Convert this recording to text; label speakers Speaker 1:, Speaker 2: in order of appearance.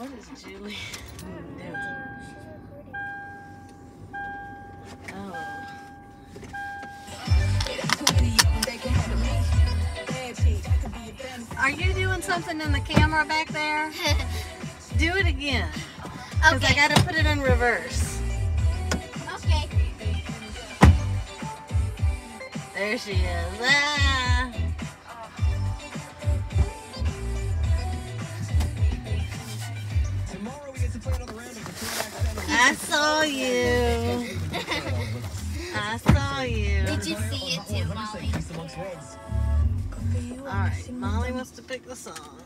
Speaker 1: What is Julie? Oh. Are you doing something in the camera back there? Do it again. Because
Speaker 2: okay.
Speaker 1: I got to put it in reverse.
Speaker 2: Okay.
Speaker 1: There she is. Ah. Saw you. I saw you.
Speaker 2: Did you see it too, Molly?
Speaker 3: Peace amongst worlds.
Speaker 1: All right, Molly wants to pick the song.